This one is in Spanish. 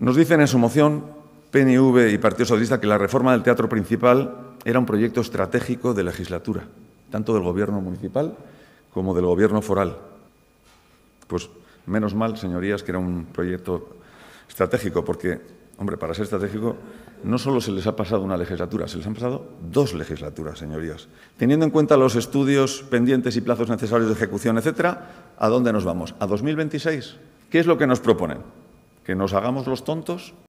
Nos dicen en su moción PNV y Partido Socialista que la reforma del teatro principal era un proyecto estratégico de legislatura, tanto del Gobierno municipal como del Gobierno foral. Pues menos mal, señorías, que era un proyecto estratégico, porque, hombre, para ser estratégico no solo se les ha pasado una legislatura, se les han pasado dos legislaturas, señorías. Teniendo en cuenta los estudios pendientes y plazos necesarios de ejecución, etcétera, ¿a dónde nos vamos? ¿A 2026? ¿Qué es lo que nos proponen? ¿Que nos hagamos los tontos?